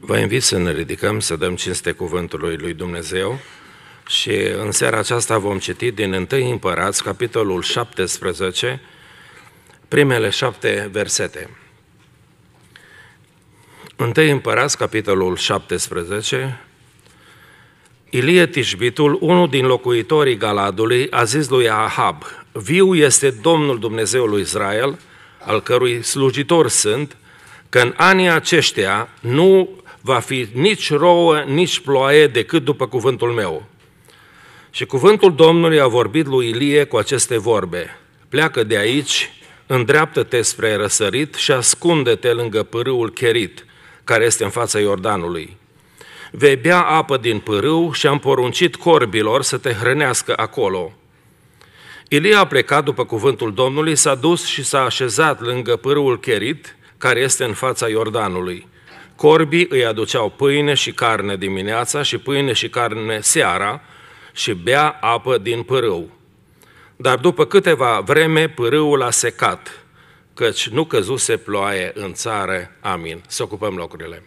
Vă invit să ne ridicăm, să dăm cinste cuvântului lui Dumnezeu și în seara aceasta vom citi din 1 Împărați, capitolul 17, primele șapte versete. 1 Împărați, capitolul 17, Ilie Tishbitul, unul din locuitorii Galadului, a zis lui Ahab, Viu este Domnul Dumnezeului Israel, al cărui slujitor sunt, că în anii aceștia nu va fi nici rouă, nici ploaie decât după cuvântul meu. Și cuvântul Domnului a vorbit lui Ilie cu aceste vorbe. Pleacă de aici, îndreaptă-te spre răsărit și ascunde-te lângă pârâul Cherit, care este în fața Iordanului. Vei bea apă din pârâu și am poruncit corbilor să te hrănească acolo. Ilie a plecat după cuvântul Domnului, s-a dus și s-a așezat lângă pârâul Cherit, care este în fața Iordanului. Corbii îi aduceau pâine și carne dimineața și pâine și carne seara și bea apă din pârâu. Dar după câteva vreme pârâul a secat, căci nu căzuse ploaie în țară. Amin. Să ocupăm locurile.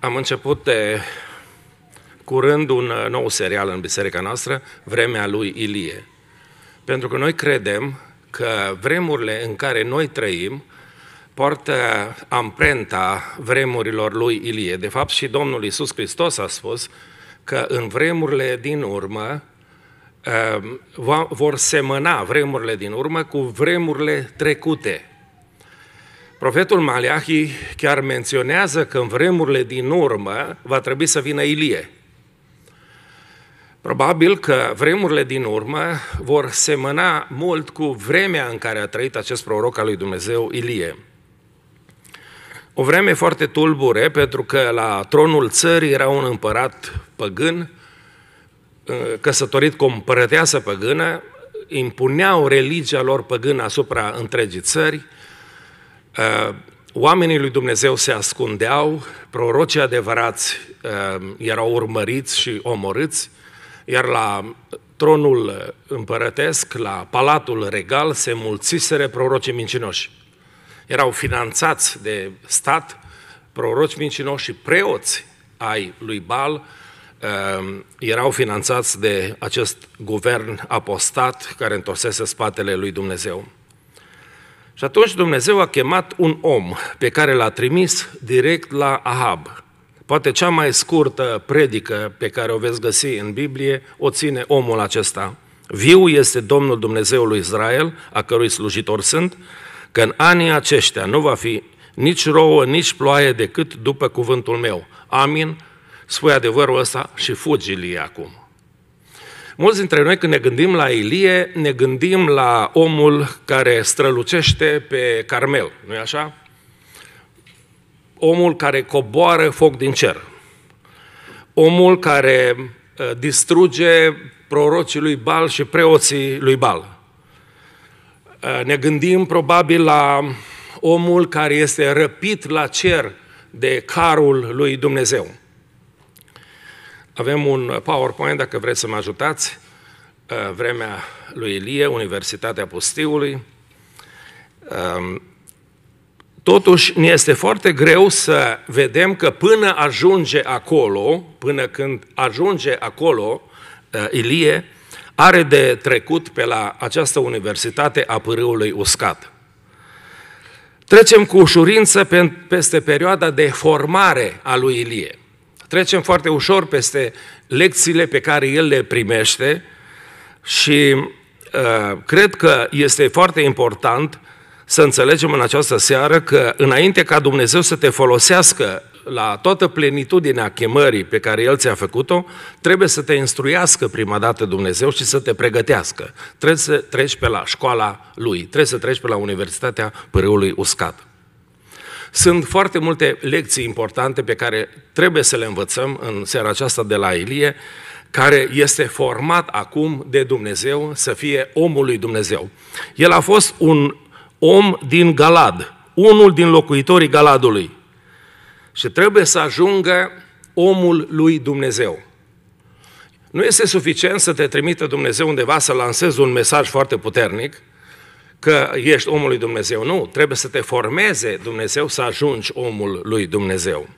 Am început de curând un nou serial în biserica noastră, Vremea lui Ilie. Pentru că noi credem că vremurile în care noi trăim poartă amprenta vremurilor lui Ilie. De fapt, și Domnul Isus Hristos a spus că în vremurile din urmă um, vor semăna vremurile din urmă cu vremurile trecute. Profetul Maleahi chiar menționează că în vremurile din urmă va trebui să vină Ilie. Probabil că vremurile din urmă vor semăna mult cu vremea în care a trăit acest proroc al lui Dumnezeu, Ilie. O vreme foarte tulbure, pentru că la tronul țării era un împărat păgân, ă, căsătorit cu o împărăteasă păgână, impuneau religia lor păgână asupra întregii țări, ă, oamenii lui Dumnezeu se ascundeau, prorocii adevărați ă, erau urmăriți și omorâți, iar la tronul împărătesc, la palatul regal, se mulțiseră prorocii mincinoși. Erau finanțați de stat, proroci mincinoși și preoți ai lui Bal, ehm, erau finanțați de acest guvern apostat care întorsese spatele lui Dumnezeu. Și atunci Dumnezeu a chemat un om pe care l-a trimis direct la Ahab, Poate cea mai scurtă predică pe care o veți găsi în Biblie o ține omul acesta. Viu este Domnul Dumnezeului Israel, a cărui slujitor sunt, că în anii aceștia nu va fi nici rouă, nici ploaie decât după cuvântul meu. Amin. Spui adevărul ăsta și fugi Ilie acum. Mulți dintre noi când ne gândim la Ilie, ne gândim la omul care strălucește pe Carmel, nu-i așa? Omul care coboară foc din cer, omul care uh, distruge prorocii lui Bal și preoții lui Bal. Uh, ne gândim probabil la omul care este răpit la cer de carul lui Dumnezeu. Avem un PowerPoint, dacă vreți să mă ajutați, uh, vremea lui Ilie, Universitatea Pustiului. Um, Totuși, ne este foarte greu să vedem că până ajunge acolo, până când ajunge acolo, uh, Ilie are de trecut pe la această universitate a pârâului uscat. Trecem cu ușurință peste perioada de formare a lui Ilie. Trecem foarte ușor peste lecțiile pe care el le primește și uh, cred că este foarte important să înțelegem în această seară că înainte ca Dumnezeu să te folosească la toată plenitudinea chemării pe care El ți-a făcut-o, trebuie să te instruiască prima dată Dumnezeu și să te pregătească. Trebuie să treci pe la școala Lui, trebuie să treci pe la Universitatea Pârâului Uscat. Sunt foarte multe lecții importante pe care trebuie să le învățăm în seara aceasta de la Ilie, care este format acum de Dumnezeu să fie omul lui Dumnezeu. El a fost un om din Galad, unul din locuitorii Galadului. Și trebuie să ajungă omul lui Dumnezeu. Nu este suficient să te trimită Dumnezeu undeva să lansezi un mesaj foarte puternic, că ești omul lui Dumnezeu. Nu, trebuie să te formeze Dumnezeu să ajungi omul lui Dumnezeu.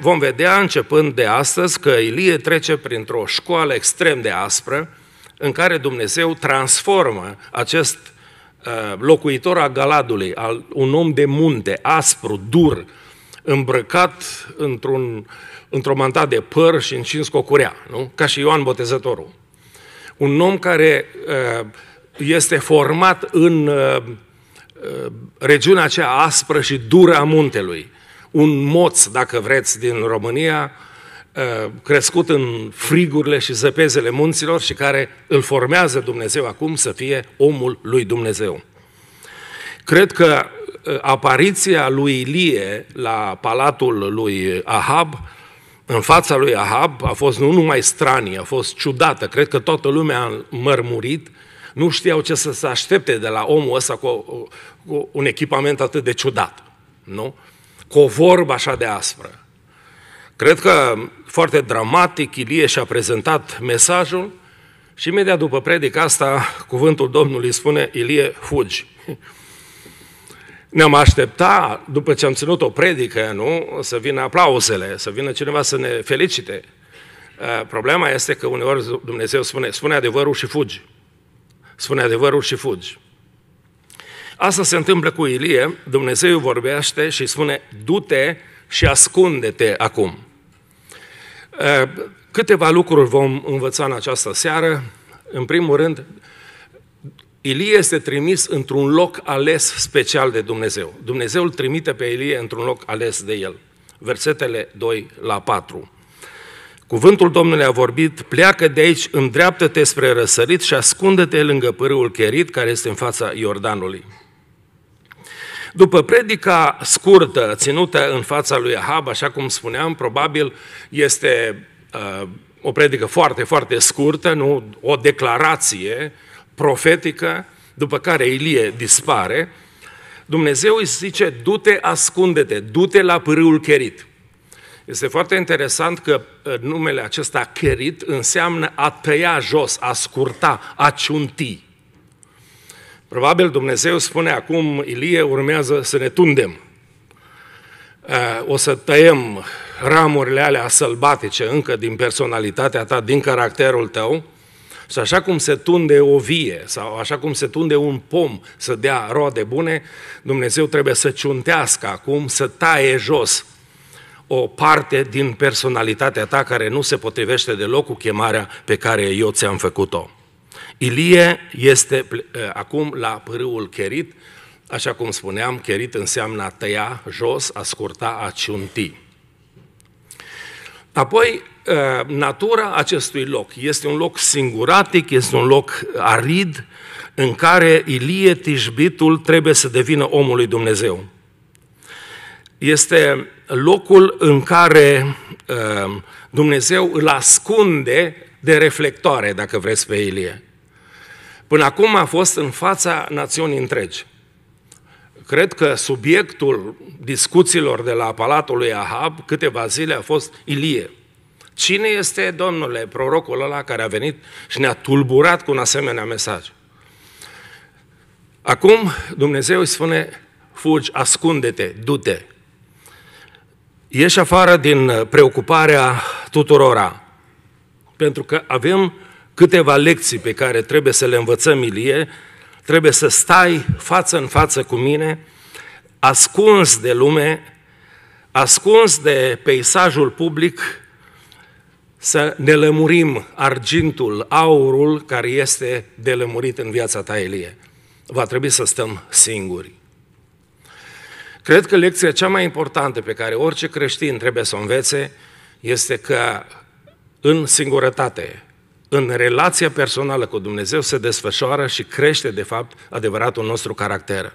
Vom vedea începând de astăzi că Ilie trece printr-o școală extrem de aspră în care Dumnezeu transformă acest uh, locuitor al Galadului, al, un om de munte, aspru, dur, îmbrăcat într-un, într-o manta de păr și încins cu o curea, nu? ca și Ioan Botezătorul. Un om care uh, este format în uh, uh, regiunea aceea aspră și dură a muntelui. Un moț, dacă vreți, din România, uh, crescut în frigurile și zăpezele munților și care îl formează Dumnezeu acum să fie omul lui Dumnezeu. Cred că apariția lui Ilie la palatul lui Ahab, în fața lui Ahab, a fost nu numai stranie, a fost ciudată. Cred că toată lumea a mărmurit nu știau ce să se aștepte de la omul ăsta cu, cu un echipament atât de ciudat, nu? Cu o vorbă așa de aspră. Cred că foarte dramatic Ilie și-a prezentat mesajul și imediat după predica asta, cuvântul Domnului spune, Ilie, fugi. Ne-am aștepta, după ce am ținut o predică, nu, să vină aplauzele, să vină cineva să ne felicite. Uh, problema este că uneori Dumnezeu spune, spune adevărul și fugi spune adevărul și fugi. Asta se întâmplă cu Ilie, Dumnezeu vorbește și spune, du-te și ascunde-te acum. Câteva lucruri vom învăța în această seară. În primul rând, Ilie este trimis într-un loc ales special de Dumnezeu. Dumnezeu îl trimite pe Ilie într-un loc ales de el. Versetele 2 la 4. Cuvântul Domnului a vorbit, pleacă de aici, îndreaptă-te spre răsărit și ascunde-te lângă pârâul Cherit, care este în fața Iordanului. După predica scurtă, ținută în fața lui Ahab, așa cum spuneam, probabil este uh, o predică foarte, foarte scurtă, nu o declarație profetică, după care Ilie dispare, Dumnezeu îi zice, du-te, ascunde-te, du-te la pârâul Cherit. Este foarte interesant că uh, numele acesta cherit înseamnă a tăia jos, a scurta, a ciunti. Probabil Dumnezeu spune acum, Ilie, urmează să ne tundem. Uh, o să tăiem ramurile alea sălbatice încă din personalitatea ta, din caracterul tău, și așa cum se tunde o vie sau așa cum se tunde un pom să dea roade bune, Dumnezeu trebuie să ciuntească acum, să taie jos o parte din personalitatea ta care nu se potrivește deloc cu chemarea pe care eu ți-am făcut-o. Ilie este acum la pârâul Cherit, așa cum spuneam, Cherit înseamnă a tăia jos, a scurta, a ciunti. Apoi, natura acestui loc este un loc singuratic, este un loc arid, în care Ilie Tijbitul trebuie să devină omul lui Dumnezeu este locul în care uh, Dumnezeu îl ascunde de reflectoare, dacă vreți, pe Ilie. Până acum a fost în fața națiunii întregi. Cred că subiectul discuțiilor de la Palatul lui Ahab câteva zile a fost Ilie. Cine este, domnule, prorocul ăla care a venit și ne-a tulburat cu un asemenea mesaj? Acum Dumnezeu îi spune, fugi, ascunde-te, du-te. Ieși afară din uh, preocuparea tuturora, pentru că avem câteva lecții pe care trebuie să le învățăm Ilie, trebuie să stai față în față cu mine, ascuns de lume, ascuns de peisajul public, să ne lămurim argintul, aurul care este delămurit în viața ta, Elie. Va trebui să stăm singuri. Cred că lecția cea mai importantă pe care orice creștin trebuie să o învețe este că în singurătate, în relația personală cu Dumnezeu se desfășoară și crește, de fapt, adevăratul nostru caracter.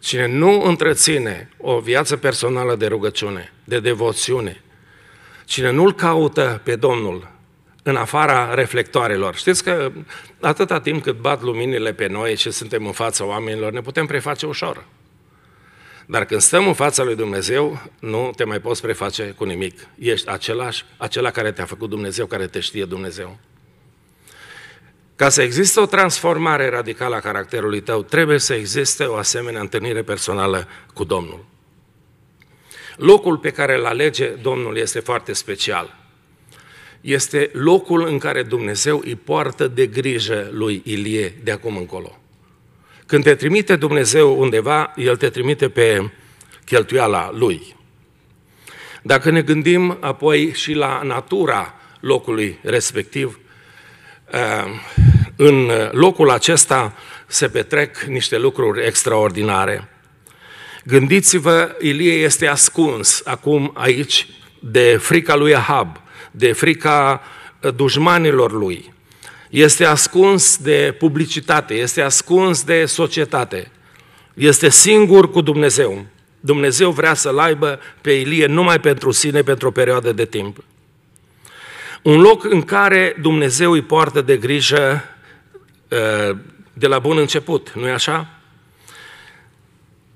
Cine nu întreține o viață personală de rugăciune, de devoțiune, cine nu-L caută pe Domnul în afara reflectoarelor. Știți că atâta timp cât bat luminile pe noi și suntem în fața oamenilor, ne putem preface ușor. Dar când stăm în fața lui Dumnezeu, nu te mai poți preface cu nimic. Ești același, acela care te-a făcut Dumnezeu, care te știe Dumnezeu. Ca să existe o transformare radicală a caracterului tău, trebuie să existe o asemenea întâlnire personală cu Domnul. Locul pe care îl alege Domnul este foarte special. Este locul în care Dumnezeu îi poartă de grijă lui Ilie de acum încolo. Când te trimite Dumnezeu undeva, El te trimite pe cheltuiala Lui. Dacă ne gândim apoi și la natura locului respectiv, uh, în locul acesta se petrec niște lucruri extraordinare. Gândiți-vă, Ilie este ascuns acum aici de frica lui Ahab, de frica dușmanilor lui. Este ascuns de publicitate, este ascuns de societate. Este singur cu Dumnezeu. Dumnezeu vrea să-l aibă pe Ilie numai pentru sine, pentru o perioadă de timp. Un loc în care Dumnezeu îi poartă de grijă uh, de la bun început, nu-i așa?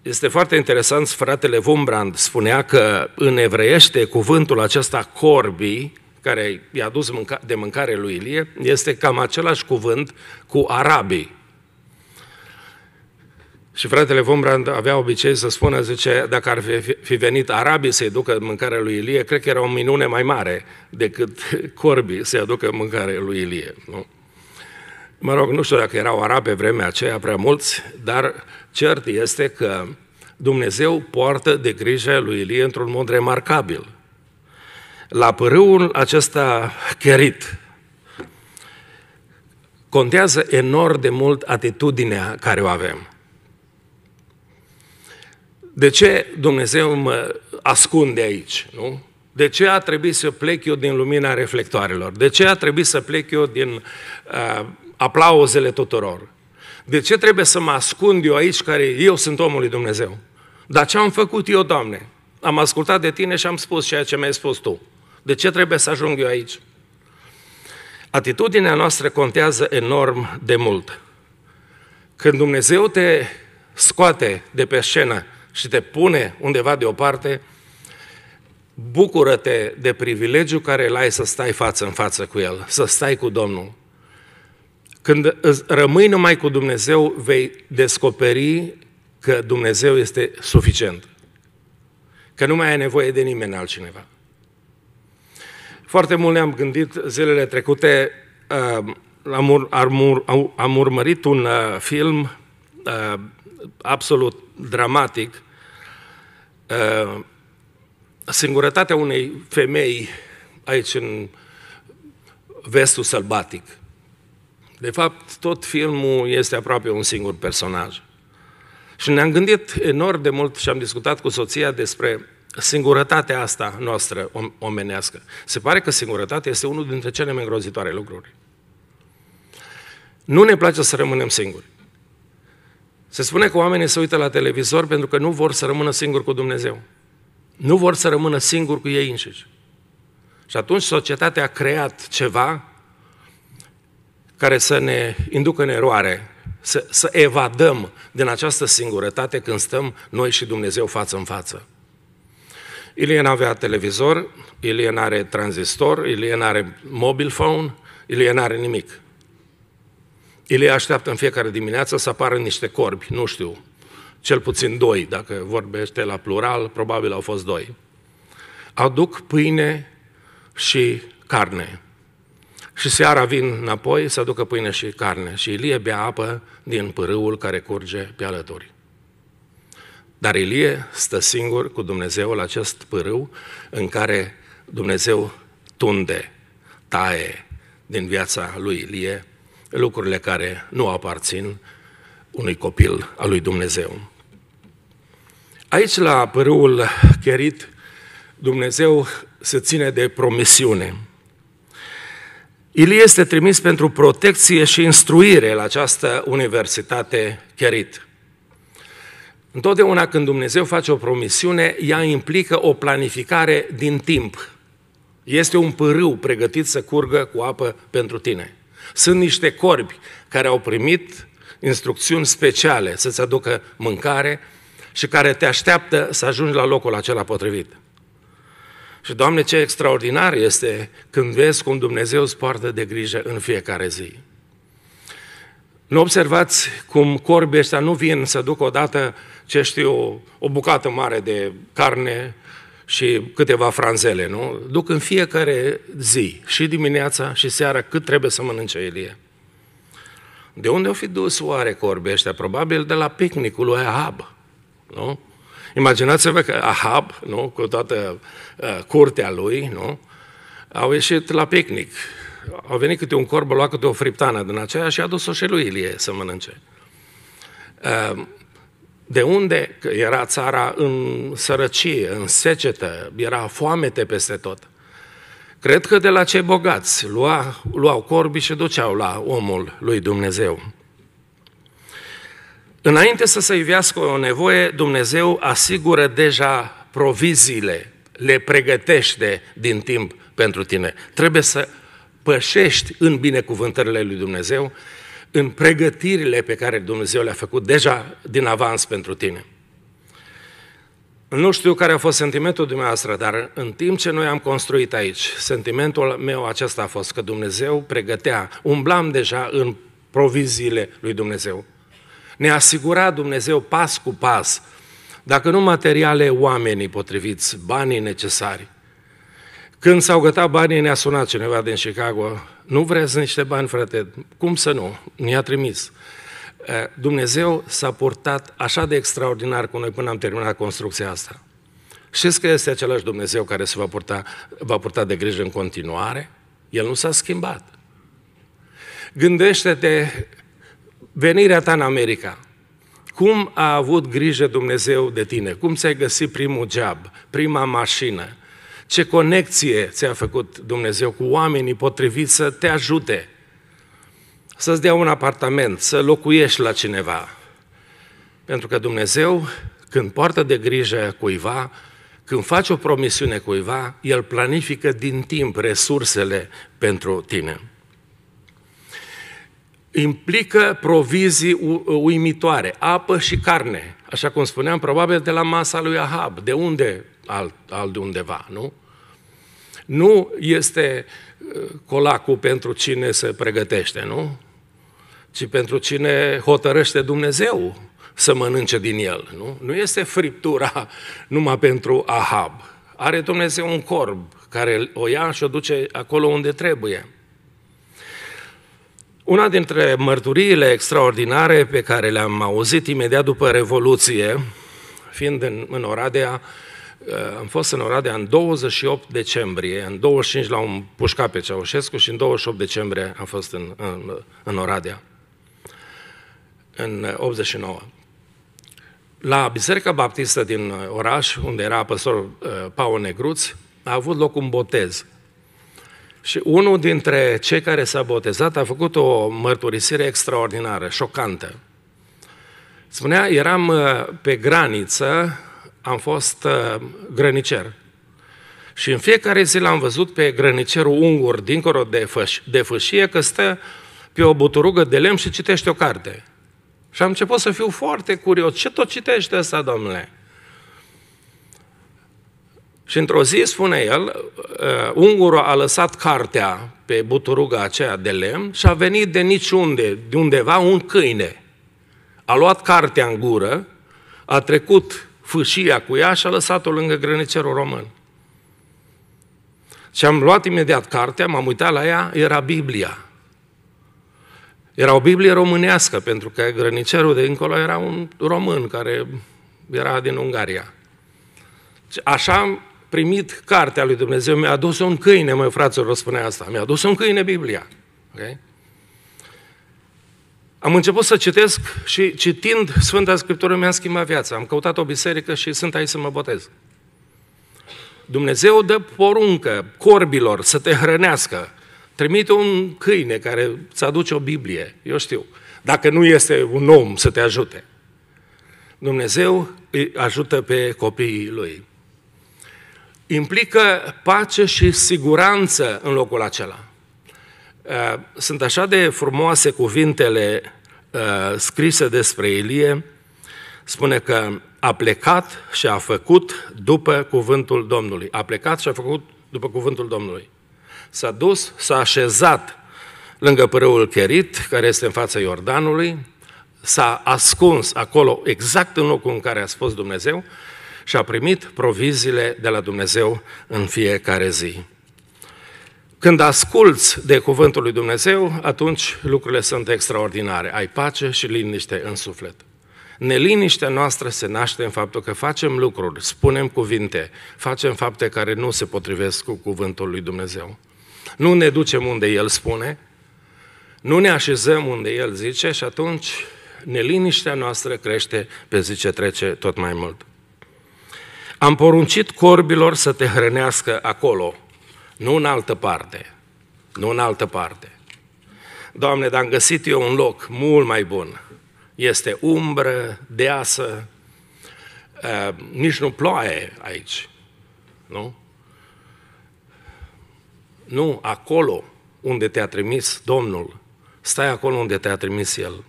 Este foarte interesant, fratele Wumbrand spunea că în evreiește cuvântul acesta corbi, care i-a dus de mâncare lui Ilie, este cam același cuvânt cu arabii. Și fratele Vombrand avea obicei să spună, zice, dacă ar fi venit arabii să-i ducă mâncarea lui Ilie, cred că era o minune mai mare decât corbii să-i aducă mâncarea lui Ilie. Nu? Mă rog, nu știu dacă erau arabi pe vremea aceea prea mulți, dar cert este că Dumnezeu poartă de grijă lui Ilie într-un mod remarcabil. La părâul acesta cherit, contează enorm de mult atitudinea care o avem. De ce Dumnezeu mă ascunde aici, nu? De ce a trebuit să plec eu din lumina reflectoarelor? De ce a trebuit să plec eu din uh, aplauzele tuturor? De ce trebuie să mă ascund eu aici, care eu sunt omul lui Dumnezeu? Dar ce am făcut eu, Doamne? Am ascultat de tine și am spus ceea ce mi-ai spus tu. De ce trebuie să ajung eu aici? Atitudinea noastră contează enorm de mult. Când Dumnezeu te scoate de pe scenă și te pune undeva deoparte, bucură-te de privilegiu care îl ai să stai față în față cu El, să stai cu Domnul. Când rămâi numai cu Dumnezeu, vei descoperi că Dumnezeu este suficient. Că nu mai ai nevoie de nimeni altcineva. Foarte mult ne-am gândit zilele trecute, uh, am, am, am urmărit un uh, film uh, absolut dramatic, singurătatea unei femei aici în vestul sălbatic. De fapt, tot filmul este aproape un singur personaj. Și ne-am gândit enorm de mult și am discutat cu soția despre singurătatea asta noastră omenească. Se pare că singurătatea este unul dintre cele mai îngrozitoare lucruri. Nu ne place să rămânem singuri. Se spune că oamenii se uită la televizor pentru că nu vor să rămână singuri cu Dumnezeu. Nu vor să rămână singuri cu ei înșiși. Și atunci societatea a creat ceva care să ne inducă în eroare, să, să evadăm din această singurătate când stăm noi și Dumnezeu față în față. Ilie n-avea televizor, Ilie n-are tranzistor, Ilie n-are mobile phone, Ilie n-are nimic. Ilie așteaptă în fiecare dimineață să apară niște corbi, nu știu, cel puțin doi, dacă vorbește la plural, probabil au fost doi. Aduc pâine și carne. Și seara vin înapoi să aducă pâine și carne. Și Ilie bea apă din pârâul care curge pe alături. Dar Ilie stă singur cu Dumnezeu la acest pârâu în care Dumnezeu tunde, taie din viața lui Ilie lucrurile care nu aparțin unui copil al lui Dumnezeu. Aici, la pârâul Cherit, Dumnezeu se ține de promisiune. Ilie este trimis pentru protecție și instruire la această universitate Cherit. Întotdeauna când Dumnezeu face o promisiune, ea implică o planificare din timp. Este un pârâu pregătit să curgă cu apă pentru tine. Sunt niște corbi care au primit instrucțiuni speciale să-ți aducă mâncare și care te așteaptă să ajungi la locul acela potrivit. Și, Doamne, ce extraordinar este când vezi cum Dumnezeu îți poartă de grijă în fiecare zi. Nu observați cum corbii ăștia nu vin să ducă odată, ce știu, o bucată mare de carne și câteva franzele, nu? Duc în fiecare zi, și dimineața și seara, cât trebuie să mănânce Elie. De unde au fi dus oare corbii ăștia? Probabil de la picnicul lui Ahab, nu? Imaginați-vă că Ahab, nu, cu toată uh, curtea lui, nu, au ieșit la picnic. Au venit câte un corb, luat câte o friptană din aceea și a dus-o și lui Ilie să mănânce. Uh, de unde? Că era țara în sărăcie, în secetă, era foamete peste tot. Cred că de la cei bogați lua, luau corbi și duceau la omul lui Dumnezeu. Înainte să se ivească o nevoie, Dumnezeu asigură deja proviziile, le pregătește din timp pentru tine. Trebuie să pășești în binecuvântările lui Dumnezeu, în pregătirile pe care Dumnezeu le-a făcut deja din avans pentru tine. Nu știu care a fost sentimentul dumneavoastră, dar în timp ce noi am construit aici, sentimentul meu acesta a fost că Dumnezeu pregătea, umblam deja în proviziile lui Dumnezeu. Ne asigura Dumnezeu pas cu pas, dacă nu materiale, oamenii potriviți, banii necesari. Când s-au gătat banii, ne-a sunat cineva din Chicago, nu vreți niște bani, frate? Cum să nu? Ne-a trimis. Dumnezeu s-a purtat așa de extraordinar cu noi până am terminat construcția asta. Știți că este același Dumnezeu care se va purta, va purta de grijă în continuare? El nu s-a schimbat. Gândește-te venirea ta în America. Cum a avut grijă Dumnezeu de tine? Cum ți-ai găsit primul job, prima mașină? Ce conexie ți-a făcut Dumnezeu cu oamenii potriviți să te ajute? Să-ți dea un apartament, să locuiești la cineva. Pentru că Dumnezeu, când poartă de grijă cuiva, când faci o promisiune cuiva, El planifică din timp resursele pentru tine implică provizii uimitoare, apă și carne, așa cum spuneam, probabil de la masa lui Ahab, de unde, alt, alt de undeva, nu? Nu este uh, colacul pentru cine se pregătește, nu? Ci pentru cine hotărăște Dumnezeu să mănânce din el, nu? Nu este friptura numai pentru Ahab. Are Dumnezeu un corb care o ia și o duce acolo unde trebuie. Una dintre mărturiile extraordinare pe care le-am auzit imediat după Revoluție, fiind în, în Oradea, uh, am fost în Oradea în 28 decembrie, în 25 la un pușcat pe Ceaușescu și în 28 decembrie am fost în, în, în Oradea, în 89. La Biserica Baptistă din oraș, unde era păstor uh, Paul Negruț, a avut loc un botez și unul dintre cei care s-a botezat a făcut o mărturisire extraordinară, șocantă. Spunea, eram uh, pe graniță, am fost uh, grănicer. Și în fiecare zi l-am văzut pe grănicerul ungur, dincolo de, făș, de fășie, că stă pe o buturugă de lemn și citește o carte. Și am început să fiu foarte curios. Ce tot citește ăsta, domnule? Și într-o zi, spune el, uh, ungurul a lăsat cartea pe buturuga aceea de lemn și a venit de niciunde, de undeva, un câine. A luat cartea în gură, a trecut fâșia cu ea și a lăsat-o lângă grănicerul român. Și am luat imediat cartea, m-am uitat la ea, era Biblia. Era o Biblie românească, pentru că grănicerul de încolo era un român care era din Ungaria. Așa primit cartea lui Dumnezeu, mi-a adus un câine, măi fraților, spunea asta, mi-a adus un câine Biblia. Okay? Am început să citesc și citind Sfânta Scriptură mi-a schimbat viața. Am căutat o biserică și sunt aici să mă botez. Dumnezeu dă poruncă corbilor să te hrănească. Trimite un câine care îți aduce o Biblie, eu știu. Dacă nu este un om să te ajute. Dumnezeu îi ajută pe copiii lui implică pace și siguranță în locul acela. Uh, sunt așa de frumoase cuvintele uh, scrise despre Elie, spune că a plecat și a făcut după cuvântul Domnului. A plecat și a făcut după cuvântul Domnului. S-a dus, s-a așezat lângă părâul Cherit, care este în fața Iordanului, s-a ascuns acolo exact în locul în care a spus Dumnezeu și a primit proviziile de la Dumnezeu în fiecare zi. Când asculți de cuvântul lui Dumnezeu, atunci lucrurile sunt extraordinare. Ai pace și liniște în suflet. Neliniștea noastră se naște în faptul că facem lucruri, spunem cuvinte, facem fapte care nu se potrivesc cu cuvântul lui Dumnezeu. Nu ne ducem unde El spune, nu ne așezăm unde El zice și atunci neliniștea noastră crește pe zi ce trece tot mai mult. Am poruncit corbilor să te hrănească acolo, nu în altă parte. Nu în altă parte. Doamne, dar am găsit eu un loc mult mai bun. Este umbră, deasă, uh, nici nu ploaie aici. Nu? Nu, acolo unde te-a trimis Domnul. Stai acolo unde te-a trimis El.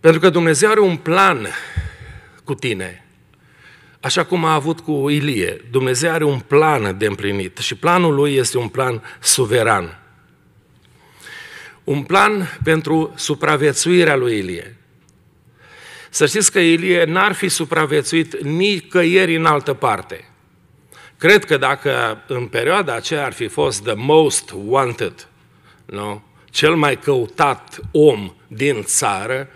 Pentru că Dumnezeu are un plan cu tine. Așa cum a avut cu Ilie. Dumnezeu are un plan de împlinit și planul lui este un plan suveran. Un plan pentru supraviețuirea lui Ilie. Să știți că Ilie n-ar fi supraviețuit nicăieri în altă parte. Cred că dacă în perioada aceea ar fi fost the most wanted, no? cel mai căutat om din țară,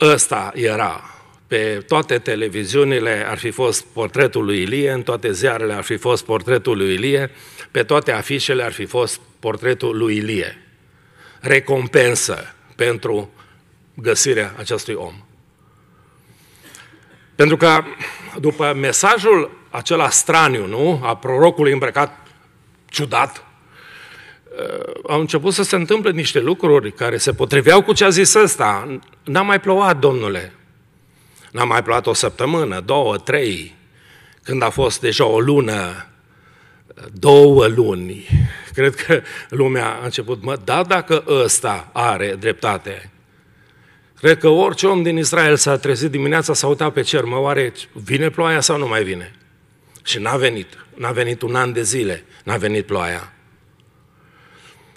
ăsta era pe toate televiziunile ar fi fost portretul lui Ilie, în toate ziarele ar fi fost portretul lui Ilie, pe toate afișele ar fi fost portretul lui Ilie. Recompensă pentru găsirea acestui om. Pentru că după mesajul acela straniu, nu, a prorocului îmbrăcat ciudat, uh, au început să se întâmple niște lucruri care se potriveau cu ce a zis ăsta. N-a mai plouat, domnule, N-a mai plouat o săptămână, două, trei, când a fost deja o lună, două luni. Cred că lumea a început, mă, da, dacă ăsta are dreptate. Cred că orice om din Israel s-a trezit dimineața, s-a uitat pe cer, mă, oare vine ploaia sau nu mai vine? Și n-a venit. N-a venit un an de zile, n-a venit ploaia.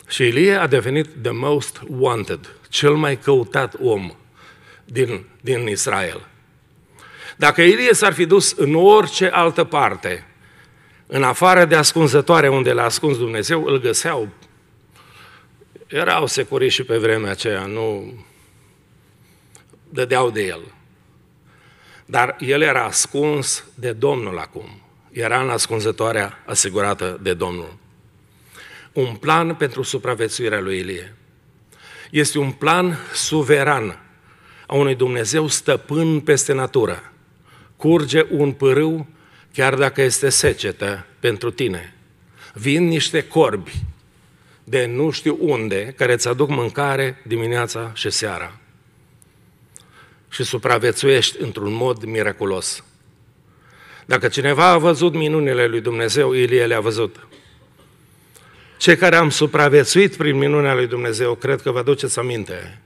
Și Ilie a devenit the most wanted, cel mai căutat om din, din Israel. Dacă Ilie s-ar fi dus în orice altă parte, în afară de ascunzătoare unde l-a ascuns Dumnezeu, îl găseau. Erau securiști și pe vremea aceea, nu dădeau de el. Dar el era ascuns de Domnul acum. Era în ascunzătoarea asigurată de Domnul. Un plan pentru supraviețuirea lui Ilie. Este un plan suveran a unui Dumnezeu stăpân peste natură curge un pârâu, chiar dacă este secetă pentru tine. Vin niște corbi de nu știu unde, care îți aduc mâncare dimineața și seara. Și supraviețuiești într-un mod miraculos. Dacă cineva a văzut minunile lui Dumnezeu, Ilie le-a văzut. Cei care am supraviețuit prin minunea lui Dumnezeu, cred că vă aduceți aminte.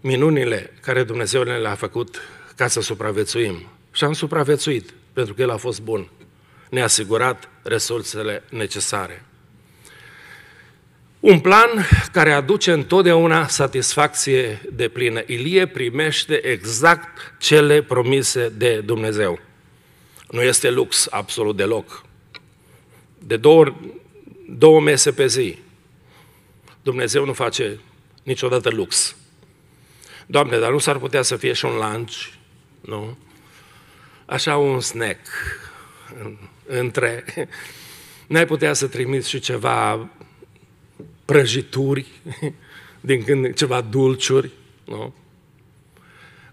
Minunile care Dumnezeu ne le-a făcut ca să supraviețuim. Și am supraviețuit, pentru că El a fost bun. Ne-a asigurat resursele necesare. Un plan care aduce întotdeauna satisfacție de plină. Ilie primește exact cele promise de Dumnezeu. Nu este lux absolut deloc. De două, două mese pe zi. Dumnezeu nu face niciodată lux. Doamne, dar nu s-ar putea să fie și un lunch, nu? Așa un snack între... N-ai putea să trimiți și ceva prăjituri, din când ceva dulciuri, nu?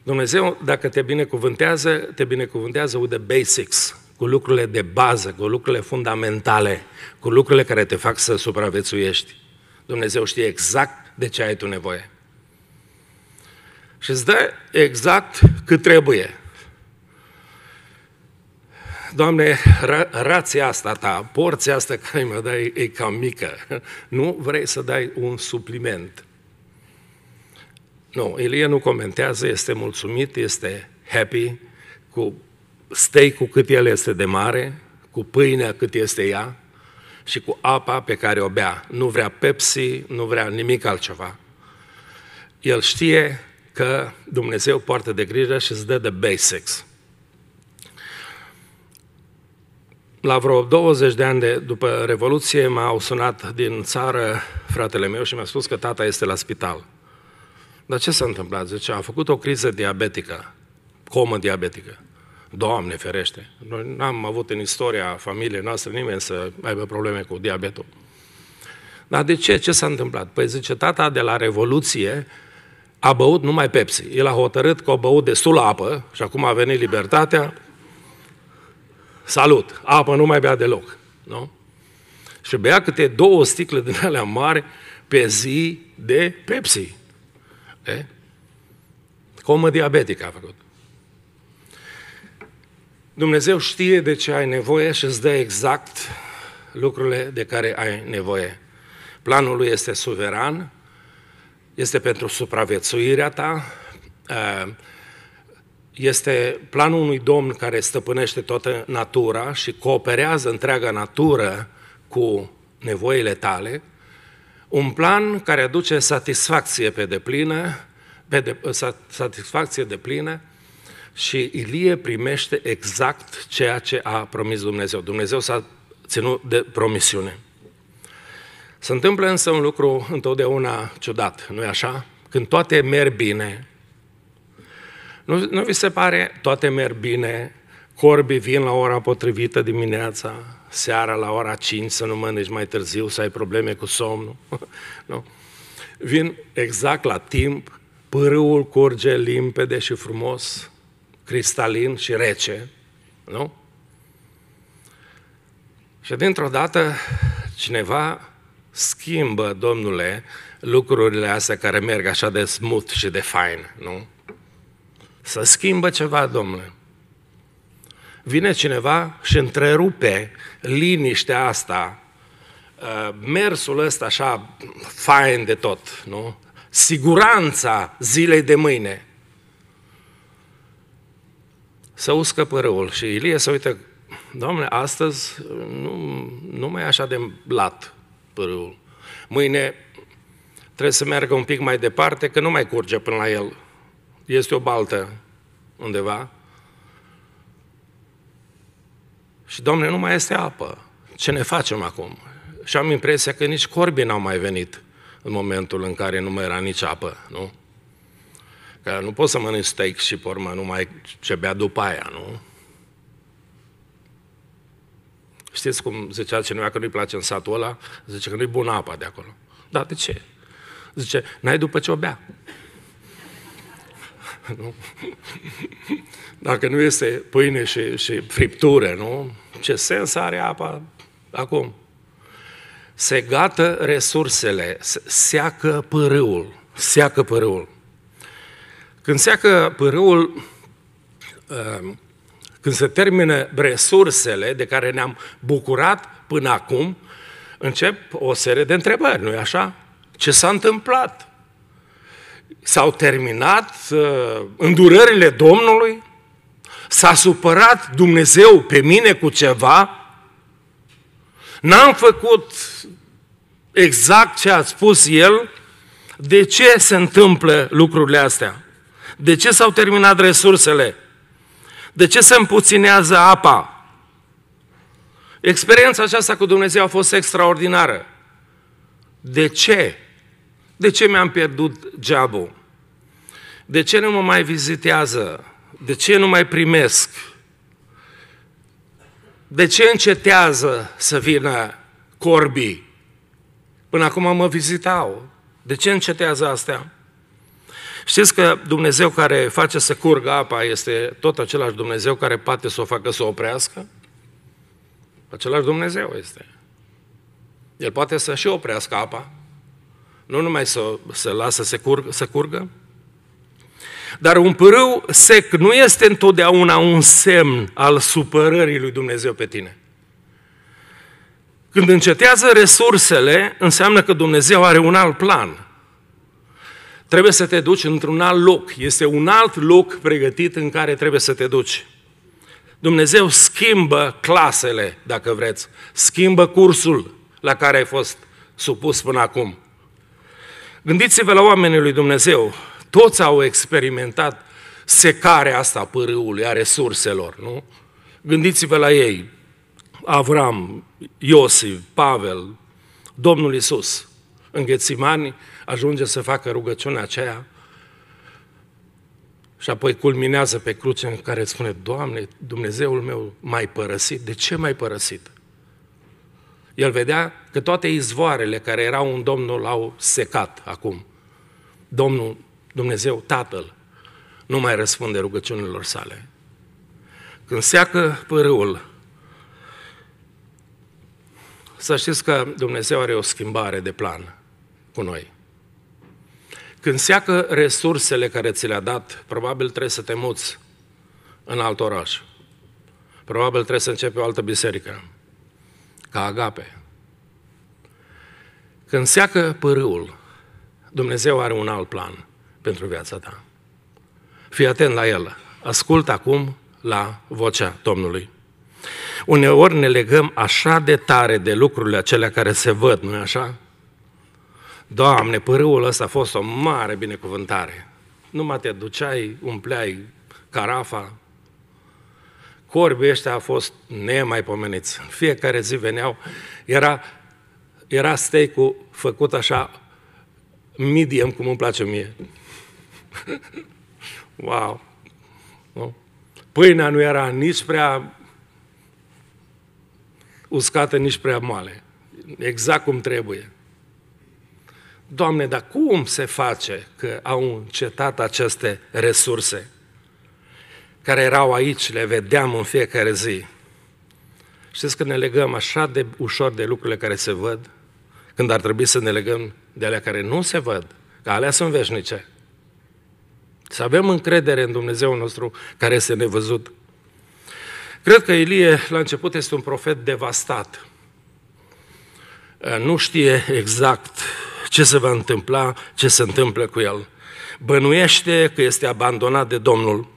Dumnezeu, dacă te binecuvântează, te binecuvântează with the basics, cu lucrurile de bază, cu lucrurile fundamentale, cu lucrurile care te fac să supraviețuiești. Dumnezeu știe exact de ce ai tu nevoie și îți dă exact cât trebuie. Doamne, rația asta ta, porția asta care mi-o dai e cam mică. Nu vrei să dai un supliment. Nu, Elie nu comentează, este mulțumit, este happy cu steak cu cât el este de mare, cu pâinea cât este ea și cu apa pe care o bea. Nu vrea Pepsi, nu vrea nimic altceva. El știe că Dumnezeu poartă de grijă și îți dă de basics. La vreo 20 de ani de, după Revoluție m-au sunat din țară fratele meu și mi-a spus că tata este la spital. Dar ce s-a întâmplat? Zice, a făcut o criză diabetică, comă diabetică. Doamne ferește! Noi n-am avut în istoria familiei noastre nimeni să aibă probleme cu diabetul. Dar de ce? Ce s-a întâmplat? Păi zice, tata de la Revoluție a băut numai Pepsi. El a hotărât că a băut destul apă și acum a venit libertatea. Salut! Apă nu mai bea deloc. Nu? Și bea câte două sticle din alea mari pe zi de Pepsi. E? Comă diabetică a făcut. Dumnezeu știe de ce ai nevoie și îți dă exact lucrurile de care ai nevoie. Planul lui este suveran, este pentru supraviețuirea ta, este planul unui Domn care stăpânește toată natura și cooperează întreaga natură cu nevoile tale, un plan care aduce satisfacție pe deplină, pe de, satisfacție de plină și Ilie primește exact ceea ce a promis Dumnezeu. Dumnezeu s-a ținut de promisiune. Se întâmplă însă un lucru întotdeauna ciudat, nu-i așa? Când toate merg bine, nu, nu vi se pare toate merg bine, corbii vin la ora potrivită dimineața, seara la ora 5 să nu mănânci mai târziu, să ai probleme cu somnul. nu? Vin exact la timp, pârâul curge limpede și frumos, cristalin și rece, nu? Și dintr-o dată cineva schimbă, domnule, lucrurile astea care merg așa de smooth și de fain, nu? Să schimbă ceva, domnule. Vine cineva și întrerupe liniștea asta, uh, mersul ăsta așa fain de tot, nu? Siguranța zilei de mâine. Să uscă părâul și Ilie să uită, Doamne, astăzi nu, nu mai e așa de lat părâul. Mâine trebuie să meargă un pic mai departe, că nu mai curge până la el. Este o baltă undeva. Și, Doamne, nu mai este apă. Ce ne facem acum? Și am impresia că nici corbii n-au mai venit în momentul în care nu mai era nici apă, nu? Că nu poți să mănânci steak și, pe urmă, nu mai ce bea după aia, nu? Știți cum zicea cineva că nu-i place în satul ăla? Zice că nu-i bună apa de acolo. Da, de ce? Zice, n-ai după ce o bea. nu? Dacă nu este pâine și, și friptură, nu? Ce sens are apa acum? Se gată resursele, seacă pârâul, seacă pârâul. Când seacă pârâul, uh, când se termină resursele de care ne-am bucurat până acum, încep o serie de întrebări, nu-i așa? Ce s-a întâmplat? S-au terminat uh, îndurările Domnului? S-a supărat Dumnezeu pe mine cu ceva? N-am făcut exact ce a spus El? De ce se întâmplă lucrurile astea? De ce s-au terminat resursele? De ce se împuținează apa? Experiența aceasta cu Dumnezeu a fost extraordinară. De ce? De ce mi-am pierdut geabul? De ce nu mă mai vizitează? De ce nu mai primesc? De ce încetează să vină corbii? Până acum mă vizitau. De ce încetează astea? Știți că Dumnezeu care face să curgă apa este tot același Dumnezeu care poate să o facă să oprească? Același Dumnezeu este. El poate să și oprească apa, nu numai să, să lasă să curgă, să curgă. Dar un pârâu sec nu este întotdeauna un semn al supărării lui Dumnezeu pe tine. Când încetează resursele, înseamnă că Dumnezeu are un alt plan trebuie să te duci într-un alt loc. Este un alt loc pregătit în care trebuie să te duci. Dumnezeu schimbă clasele, dacă vreți, schimbă cursul la care ai fost supus până acum. Gândiți-vă la oamenii lui Dumnezeu, toți au experimentat secarea asta pârâului, a resurselor, nu? Gândiți-vă la ei, Avram, Iosif, Pavel, Domnul Isus. În Ghețimani ajunge să facă rugăciunea aceea și apoi culminează pe cruce în care spune, Doamne, Dumnezeul meu m-ai părăsit. De ce m-ai părăsit? El vedea că toate izvoarele care erau în Domnul au secat acum. Domnul, Dumnezeu, Tatăl, nu mai răspunde rugăciunilor sale. Când seacă pârâul, să știți că Dumnezeu are o schimbare de plan cu noi. Când seacă resursele care ți le-a dat, probabil trebuie să te muți în alt oraș. Probabil trebuie să începi o altă biserică, ca agape. Când seacă pârâul, Dumnezeu are un alt plan pentru viața ta. Fii atent la el. Ascultă acum la vocea Domnului. Uneori ne legăm așa de tare de lucrurile acelea care se văd, nu-i așa? Doamne, pârâul ăsta a fost o mare binecuvântare. Numai te duceai, umpleai carafa. Corbii ăștia au fost nemaipomeniți. Fiecare zi veneau, era, era steak-ul făcut așa medium, cum îmi place mie. wow! Nu? Pâinea nu era nici prea uscată, nici prea moale. Exact cum trebuie. Doamne, dar cum se face că au încetat aceste resurse care erau aici, le vedeam în fiecare zi? Știți că ne legăm așa de ușor de lucrurile care se văd, când ar trebui să ne legăm de alea care nu se văd, că alea sunt veșnice. Să avem încredere în Dumnezeu nostru care este nevăzut. Cred că Ilie, la început, este un profet devastat. Nu știe exact ce se va întâmpla, ce se întâmplă cu el. Bănuiește că este abandonat de Domnul.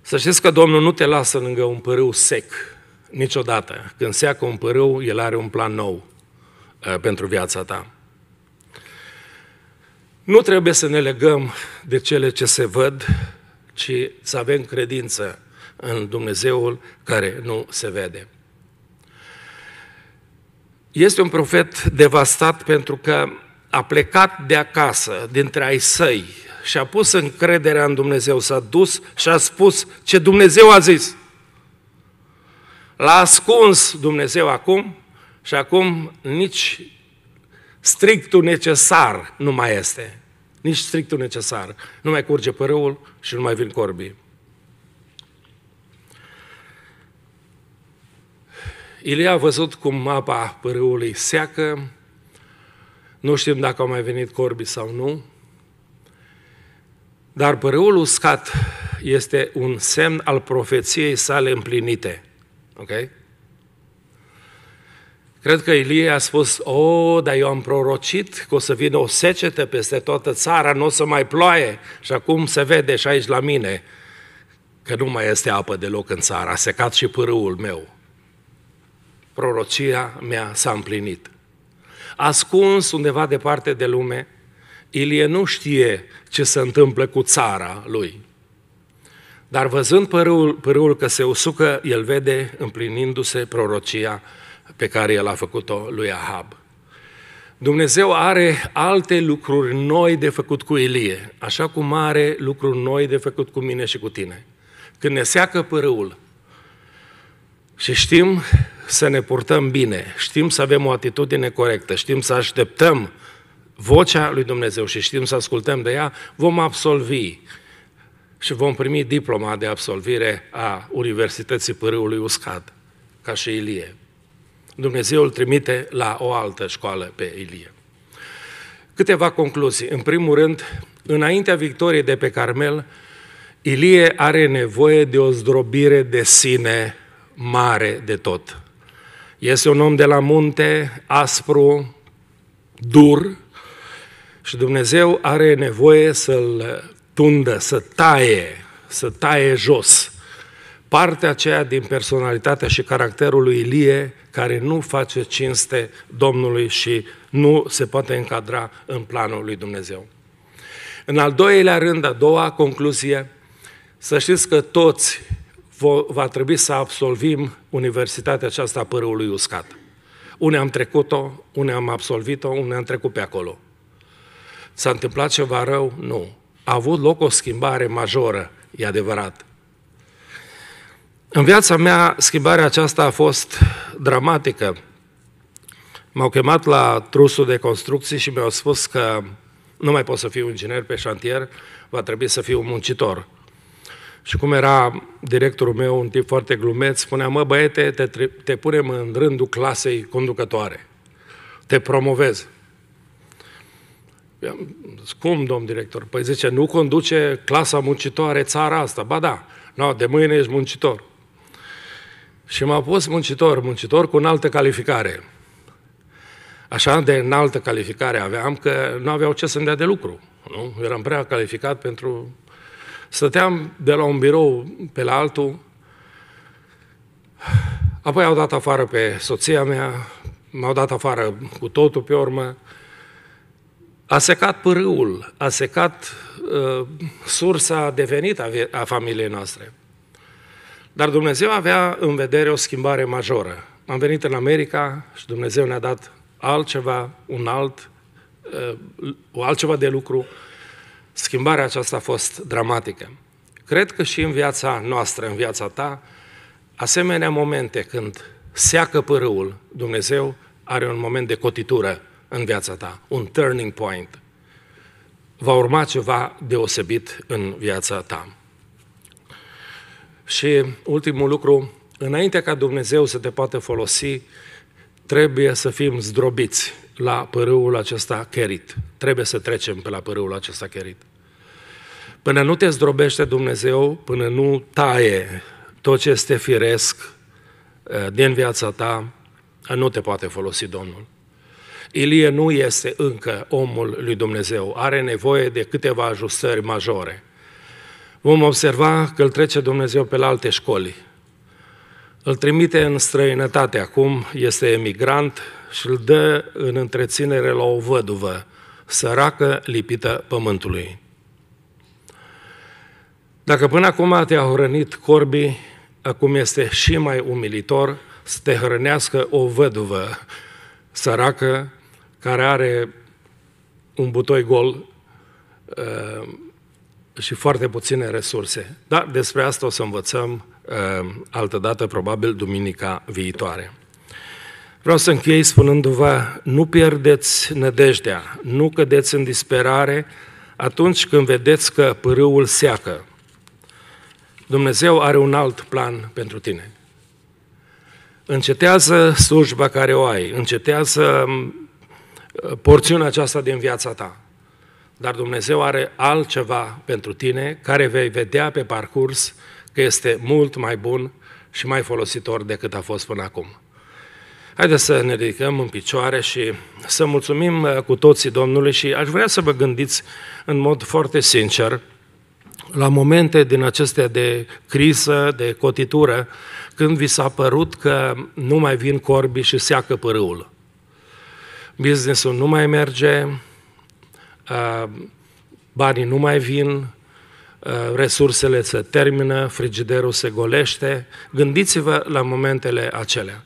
Să știți că Domnul nu te lasă lângă un părâu sec, niciodată. Când seacă un părâu, El are un plan nou uh, pentru viața ta. Nu trebuie să ne legăm de cele ce se văd, ci să avem credință în Dumnezeul care nu se vede. Este un profet devastat pentru că a plecat de acasă, dintre ai săi, și a pus încrederea în Dumnezeu, s-a dus și a spus ce Dumnezeu a zis. L-a ascuns Dumnezeu acum și acum nici strictul necesar nu mai este. Nici strictul necesar. Nu mai curge părâul și nu mai vin corbii. Ilie a văzut cum apa părâului seacă, nu știm dacă au mai venit corbi sau nu, dar părâul uscat este un semn al profeției sale împlinite. Ok? Cred că Ilie a spus, o, oh, dar eu am prorocit că o să vină o secetă peste toată țara, nu o să mai ploaie. Și acum se vede și aici la mine că nu mai este apă deloc în țară. A secat și pârâul meu prorocia mea s-a împlinit. Ascuns undeva departe de lume, Ilie nu știe ce se întâmplă cu țara lui. Dar văzând părâul, părâul că se usucă, el vede împlinindu-se prorocia pe care el a făcut-o lui Ahab. Dumnezeu are alte lucruri noi de făcut cu Ilie, așa cum are lucruri noi de făcut cu mine și cu tine. Când ne seacă părâul și știm să ne purtăm bine, știm să avem o atitudine corectă, știm să așteptăm vocea lui Dumnezeu și știm să ascultăm de ea, vom absolvi și vom primi diploma de absolvire a Universității Pârâului Uscat, ca și Ilie. Dumnezeu îl trimite la o altă școală pe Ilie. Câteva concluzii. În primul rând, înaintea victoriei de pe Carmel, Ilie are nevoie de o zdrobire de sine mare de tot. Este un om de la munte, aspru, dur și Dumnezeu are nevoie să-l tundă, să taie, să taie jos partea aceea din personalitatea și caracterul lui Ilie care nu face cinste Domnului și nu se poate încadra în planul lui Dumnezeu. În al doilea rând, a doua concluzie, să știți că toți va trebui să absolvim universitatea aceasta a părâului uscat. Unii am trecut-o, unii am absolvit-o, unii am trecut pe acolo. S-a întâmplat ceva rău? Nu. A avut loc o schimbare majoră, e adevărat. În viața mea, schimbarea aceasta a fost dramatică. M-au chemat la trusul de construcții și mi-au spus că nu mai pot să fiu inginer pe șantier, va trebui să fiu muncitor. Și cum era directorul meu, un tip foarte glumeț, spunea, mă băiete, te, te punem în rândul clasei conducătoare. Te promovez. Cum, domn director? Păi zice, nu conduce clasa muncitoare țara asta. Ba da, no, de mâine ești muncitor. Și m-a pus muncitor, muncitor cu înaltă calificare. Așa de înaltă calificare aveam că nu aveau ce să-mi dea de lucru. Nu? Eram prea calificat pentru... Stăteam de la un birou pe la altul, apoi au dat afară pe soția mea, m-au dat afară cu totul pe urmă, a secat pârâul, a secat uh, sursa devenită a, a familiei noastre. Dar Dumnezeu avea în vedere o schimbare majoră. Am venit în America și Dumnezeu ne-a dat altceva, un alt, uh, o altceva de lucru. Schimbarea aceasta a fost dramatică. Cred că și în viața noastră, în viața ta, asemenea momente când seacă pârâul, Dumnezeu are un moment de cotitură în viața ta, un turning point. Va urma ceva deosebit în viața ta. Și ultimul lucru, înainte ca Dumnezeu să te poată folosi, trebuie să fim zdrobiți la părâul acesta cherit. Trebuie să trecem pe la părâul acesta cherit. Până nu te zdrobește Dumnezeu, până nu taie tot ce este firesc eh, din viața ta, nu te poate folosi Domnul. Ilie nu este încă omul lui Dumnezeu, are nevoie de câteva ajustări majore. Vom observa că îl trece Dumnezeu pe la alte școli. Îl trimite în străinătate acum, este emigrant și îl dă în întreținere la o văduvă, săracă lipită pământului. Dacă până acum te-a hrănit corbii, acum este și mai umilitor să te hrănească o văduvă săracă care are un butoi gol uh, și foarte puține resurse. Dar despre asta o să învățăm uh, altă dată, probabil duminica viitoare. Vreau să închei spunându-vă, nu pierdeți nădejdea, nu cădeți în disperare atunci când vedeți că pârâul seacă. Dumnezeu are un alt plan pentru tine. Încetează slujba care o ai, încetează porțiunea aceasta din viața ta. Dar Dumnezeu are altceva pentru tine care vei vedea pe parcurs că este mult mai bun și mai folositor decât a fost până acum. Haideți să ne ridicăm în picioare și să mulțumim uh, cu toții Domnului și aș vrea să vă gândiți în mod foarte sincer la momente din acestea de criză, de cotitură, când vi s-a părut că nu mai vin corbii și seacă părâul businessul nu mai merge, uh, banii nu mai vin, uh, resursele se termină, frigiderul se golește. Gândiți-vă la momentele acelea.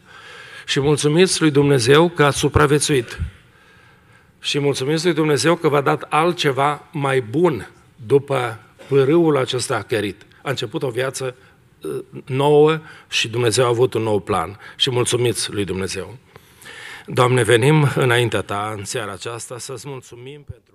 Și mulțumiți lui Dumnezeu că ați supraviețuit. Și mulțumiți lui Dumnezeu că v-a dat altceva mai bun după pârâul acesta cherit. A început o viață uh, nouă și Dumnezeu a avut un nou plan. Și mulțumiți lui Dumnezeu. Doamne, venim înaintea Ta în seara aceasta să-ți mulțumim pentru